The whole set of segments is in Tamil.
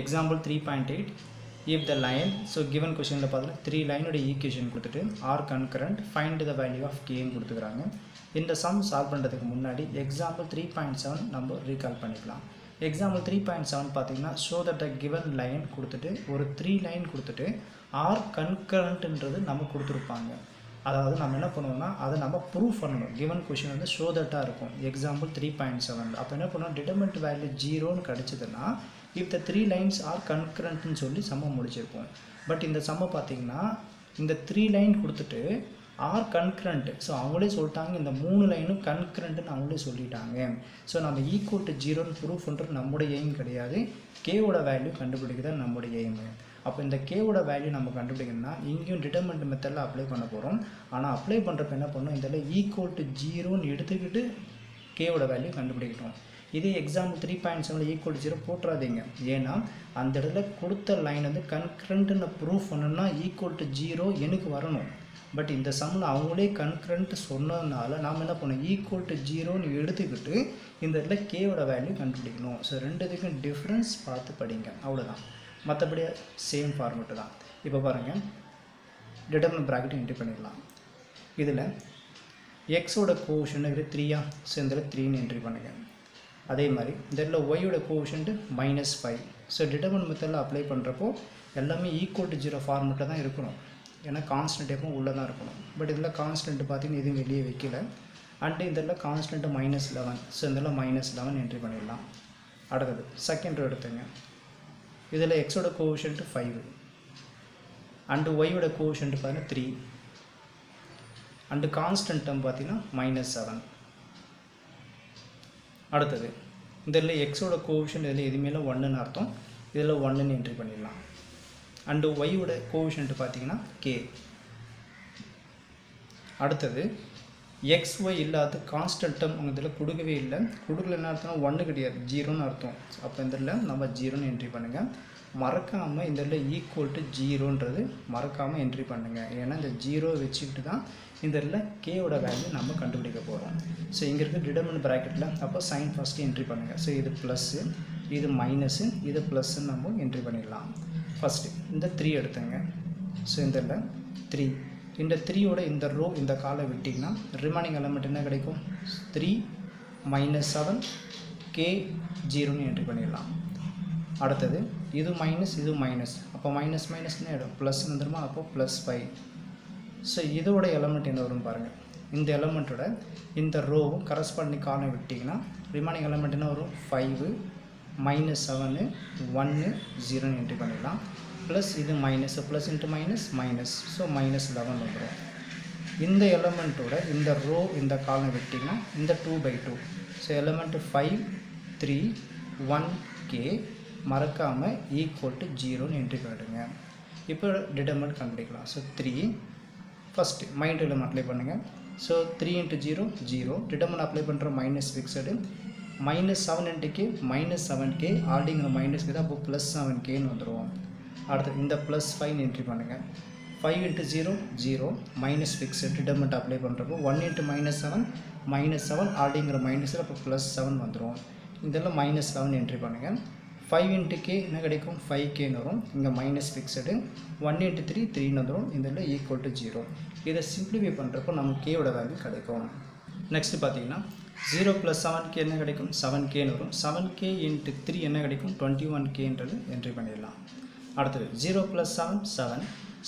Example three point eight if the line so given கொஷனில் பார்த்தீங்கன்னா த்ரீ லைனோட ஈக்குவேஷன் கொடுத்துட்டு are concurrent find the value of கேன்னு கொடுத்துக்கிறாங்க. இந்த சம் சால்வ் பண்ணுறதுக்கு முன்னாடி எக்ஸாம்பிள் த்ரீ பாயிண்ட் செவன் நம்ம ரீகால் பண்ணிக்கலாம். எக்ஸாம்பிள் த்ரீ பாயிண்ட் செவன் பார்த்தீங்கன்னா show that a given line கொடுத்துட்டு ஒரு த்ரீ லைன் கொடுத்துட்டு ஆர் கன்கரண்ட்டுன்றது நம்ம கொடுத்துருப்பாங்க. அதாவது நம்ம என்ன பண்ணுவோம்னா அதை நம்ம ப்ரூவ் பண்ணணும். கிவன் கொஷின் வந்து ஷோ தட்டாக இருக்கும். எக்ஸாம்பிள் த்ரீ பாயிண்ட் செவன் அப்போ என்ன பண்ணுவோம்? டிட்டர்மெண்ட் வேல்யூ ஜீரோன்னு கிடச்சிதுன்னா if the three lines are கன்கரண்ட்னு சொல்லி சம்மம் முடிச்சிருப்போம். பட் இந்த சம்மை பார்த்தீங்கன்னா இந்த த்ரீ லைன் கொடுத்துட்டு ஆர் கன்கரண்ட் ஸோ அவங்களே சொல்லிட்டாங்க இந்த மூணு லைனும் கன்கரண்ட்னு அவங்களே சொல்லிட்டாங்க. ஸோ நம்ம ஈக்குவல் டு ஜீரோன்னு ப்ரூஃப்ன்றது பண்ணுறது நம்முடைய எய்ம் கிடையாது. கேவோட வேல்யூ கண்டுபிடிக்கிறது நம்முடைய எய்ம் அப்போ இந்த கேவோட வேல்யூ நம்ம கண்டுபிடிக்கணும்னா இங்கேயும் டிட்டர்மெண்ட் மெத்தடில் அப்ளை பண்ண போகிறோம் ஆனால் அப்ளை பண்ணுறப்ப என்ன பண்ணணும்? இந்த ஈக்குவல் டு ஜீரோன்னு எடுத்துக்கிட்டு கேவோட வேல்யூ கண்டுபிடிக்கட்டும். இதே எக்ஸாம்பிள் த்ரீ பாயிண்ட் செவனில் ஈக்குவல் ஜீரோ போட்டுறாதீங்க. ஏன்னா அந்த இடத்துல கொடுத்த லைன் வந்து கன்கரண்ட்டுன்னு ப்ரூஃப் பண்ணணும்னா ஈக்குவல் டு ஜீரோ எனக்கு வரணும். பட் இந்த சம்மில் அவங்களே கன்கரண்ட் சொன்னதுனால நாம் என்ன பண்ணோம் ஈக்குவல் டு ஜீரோன்னு எடுத்துக்கிட்டு இந்த இடத்துல கேவோட வேல்யூ கண்டுபிடிக்கணும். ஸோ ரெண்டுத்துக்கும் டிஃப்ரென்ஸ் பார்த்து படிங்க. அவ்வளோதான் மற்றபடி சேம் ஃபார்மெட்டு தான். இப்போ பாருங்கள் டிட்டர்மினன்ட் ப்ராக்கெட் என்ட்ரி பண்ணிடலாம். இதில் எக்ஸோட கோஷன் இருக்குது த்ரீயா ஸோ இந்த த்ரீன்னு என்ட்ரி பண்ணுங்கள் அதே மாதிரி இதில் ஒய்யோட coefficient minus five so determinant மெத்தடில் அப்ளை பண்ணுறப்போ எல்லாமே ஈக்குவல் டு ஜீரோ ஃபார்மெட்டில் தான் இருக்கணும். ஏன்னா கான்ஸ்டன்ட் எப்பவும் உள்ளே தான் இருக்கணும். பட் இதில் கான்ஸ்டன்ட் பார்த்தீங்கன்னா எதுவும் வெளியே வைக்கல. அண்டு இதெல்லாம் கான்ஸ்டன்ட் மைனஸ் லெவன் ஸோ இதில் மைனஸ் லெவன் என்ட்ரி பண்ணிடலாம். அடுத்தது செகண்ட் ரோ எடுத்துங்க. இதில் எக்ஸோட கோஷன்ட்டு ஃபைவ் அண்டு ஒய்யோட கோஷன்ட்டு பார்த்தீங்கன்னா த்ரீ அண்டு கான்ஸ்டன்ட் டேர்ம் பார்த்தீங்கன்னா மைனஸ் செவன் அடுத்தது இந்த இதில் எக்ஸோட கோவிஷன் இதில் எதுவுமே இல்லை ஒன்றுன்னு அர்த்தம். இதில் ஒன்றுன்னு என்ட்ரி பண்ணிடலாம். அண்டு ஒய்யோட கோவிஷன்ட்டு பார்த்தீங்கன்னா கே அடுத்தது எக்ஸ் ஒய் இல்லாத கான்ஸ்டன்ட் டேர்ம் உங்கள் இதில் கொடுக்கவே இல்லை. கொடுக்கல என்ன அர்த்தம்னா ஒன்று கிடையாது. ஜீரோன்னு அர்த்தம். அப்போ இந்த இதில் நம்ம ஜீரோன்னு என்ட்ரி பண்ணுங்கள் மறக்காமல் இந்த இதில் ஈக்குவல் டு ஜீரோன்றது மறக்காமல் என்ட்ரி பண்ணுங்கள் ஏன்னா இந்த ஜீரோ வச்சுக்கிட்டு தான் இந்த இதில் கேவோட வேல்யூ நம்ம கண்டுபிடிக்க போகிறோம் ஸோ இங்கே இருக்க டிடர்மினன்ட் ப்ராக்கெட்டில் அப்போ சைன் ஃபஸ்ட்டு என்ட்ரி பண்ணுங்கள் ஸோ இது ப்ளஸ்ஸு இது மைனஸு இது ப்ளஸ்ஸுன்னு நம்ம என்ட்ரி பண்ணிடலாம். ஃபஸ்ட்டு இந்த த்ரீ எடுத்துங்க. ஸோ இந்த த்ரீ இந்த த்ரீயோட இந்த ரோ இந்த காலை விட்டிங்கன்னா ரிமைனிங் எலமெண்ட் என்ன கிடைக்கும்? த்ரீ மைனஸ் செவன் கே ஜீரோன்னு என்ட்ரி பண்ணிடலாம். அடுத்தது இது மைனஸ் இது மைனஸ் அப்போ மைனஸ் மைனஸ்னு ஆகிடும் ப்ளஸ் வந்துருமா? அப்போ ப்ளஸ் ஃபைவ் ஸோ இதோட எலமெண்ட் என்ன வரும் பாருங்கள் இந்த எலமெண்ட்டோட இந்த ரோவும் கரஸ்பாண்டிங் காலம் விட்டிங்கன்னா ரிமைனிங் எலமெண்ட் என்ன வரும்? ஃபைவு மைனஸ் செவனு ஒன்று ஜீரோன்னு என்ட்ரி பண்ணிடலாம். ப்ளஸ் இது minus plus into minus minus so minus eleven வந்துடும் இந்த எலமெண்ட்டோட இந்த ரோ இந்த காலம் விட்டிங்கன்னா இந்த two by two so element five three one k மறக்காமல் ஈக்குவல் டு ஜீரோன்னு என்ட்ரி பண்ணிடுங்க. இப்போ டிட்டர்மெண்ட் கண்டுபிடிக்கலாம். So three first mind element apply பண்ணுங்கள் so three into zero zero determinant apply பண்ணுற minus fixed minus seven into k minus seven k ஆல்டிங்கிற மைனஸ்க்கு தான் அப்போ ப்ளஸ் செவன் கேன்னு வந்துடுவோம் அடுத்து இந்த ப்ளஸ் ஃபைவ் என்ட்ரி பண்ணுங்கள் five into zero zero minus fixed determinant apply பண்ணுறப்போ one into minus seven minus seven அப்படிங்கிற மைனஸில் அப்போ ப்ளஸ் செவன் வந்துடும் இதெல்லாம் மைனஸ் செவன் என்ட்ரி பண்ணுங்கள் ஃபைவ் இன்ட்டு கே என்ன கிடைக்கும்? ஃபைவ் கேன்னு வரும். இங்கே minus fixed one into three த்ரீன்னு வந்துடும் இதில் ஈக்குவல் டு ஜீரோ இதை சிம்பிளிஃபை பண்ணுறப்போ நமக்கு கேவோட வேல்யூ கிடைக்கும். நெக்ஸ்ட்டு பார்த்தீங்கன்னா ஜீரோ ப்ளஸ் செவன் கே என்ன கிடைக்கும்? செவன் கேன்னு வரும். செவன் கே இன்ட்டு த்ரீ என்ன கிடைக்கும்? டுவெண்ட்டி ஒன் கேன்றது என்ட்ரி பண்ணிடலாம். அடுத்தது zero plus seven seven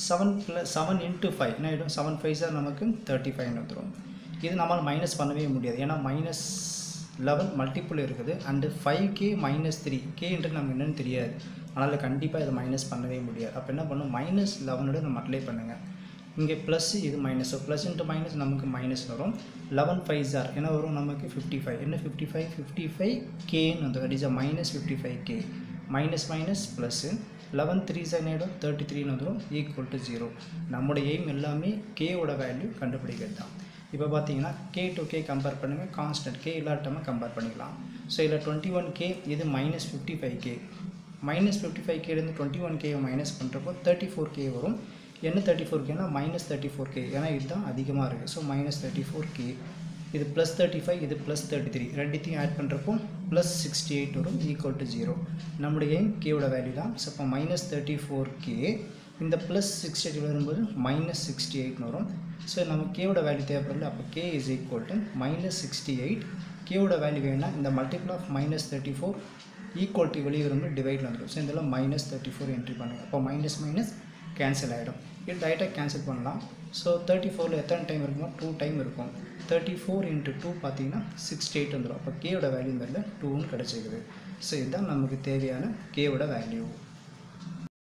seven plus seven into five என்ன ஆகிடும் செவன் ஃபைவ் சார் நமக்கு தேர்ட்டி ஃபைவ்னு வந்துடும் இது நம்மளால் மைனஸ் பண்ணவே முடியாது. ஏன்னா மைனஸ் லெவன் மல்டிப்புள் இருக்குது. And five K minus three கேன்றது நமக்கு என்னென்னு தெரியாது. அதனால் கண்டிப்பாக இதை மைனஸ் பண்ணவே முடியாது. அப்போ என்ன பண்ணும்? மைனஸ் லெவனோட நம்ம அப்ளை பண்ணுங்கள் இங்கே ப்ளஸ் இது minus so plus into minus நமக்கு மைனஸ் வரும். லெவன் ஃபைவ் சார் என்ன வரும்? நமக்கு ஃபிஃப்டி ஃபைவ் என்ன ஃபிஃப்டி ஃபைவ் ஃபிஃப்டி ஃபைவ் கேன்னு வந்து is a minus fifty five K minus minus plus eleven three seven ஆகிடும் தேர்ட்டி த்ரீன்னு வந்துடும் ஈக்குவல் டு ஜீரோ நம்மளோட எய்ம் எல்லாமே கேவோட வேல்யூ கண்டுபிடிக்கிறது தான் இப்போ பார்த்தீங்கன்னா கே டு கே கம்பேர் பண்ணுங்கள் கான்ஸ்டன்ட் கே இல்லாட்டமாக கம்பேர் பண்ணிக்கலாம். ஸோ இதில் டுவெண்ட்டி ஒன் கே இது minus fifty five K minus fifty five கேலேருந்து twenty one K minus பண்ணுறப்போ தேர்ட்டி ஃபோர் கே வரும். என்ன தேர்ட்டி ஃபோர் கேனால் மைனஸ் தேர்ட்டி ஃபோர் கே ஏன்னா இதுதான் அதிகமாக இருக்குது so minus thirty four K இது ப்ளஸ் தேர்ட்டி ஃபைவ் இது ப்ளஸ் தேர்ட்டி த்ரீ ரெண்டுத்தையும் ஆட் பண்ணுறப்போ ப்ளஸ் சிக்ஸ்டி எயிட் வரும் ஈக்குவல் டு ஜீரோ நம்முடைய எய்ம் கேவோட வேல்யூ தான். ஸோ இப்போ மைனஸ் தேர்ட்டி ஃபோர் கே இந்த ப்ளஸ் சிக்ஸ்டி எயிட் வரும்போது மைனஸ் சிக்ஸ்டி எயிட்னு வரும். ஸோ நம்ம கேவோட வேல்யூ தேவைப்படல. அப்போ K is equal to minus sixty eight கேவோட value வேணும்னா இந்த multiple of minus thirty four equality வெளியே வரும்போது டிவைட் வந்துடும் ஸோ இதெல்லாம் மைனஸ் தேர்ட்டி ஃபோர் என்ட்ரி பண்ணுங்கள் அப்போ மைனஸ் மைனஸ் கேன்சல் ஆகிடும் இது டைரெக்டாக கேன்சல் பண்ணலாம். ஸோ தேர்ட்டி ஃபோரில் எத்தனை டைம் இருக்குமோ? டூ டைம் இருக்கும். தேர்ட்டி ஃபோர் இன்ட்டு டூ பார்த்தீங்கன்னா சிக்ஸ்டி எயிட் வந்துடும் அப்போ கேவோட வேல்யூ இந்த டூன்னு கிடச்சிக்குது ஸோ இதுதான் நமக்கு தேவையான கேவோட வேல்யூ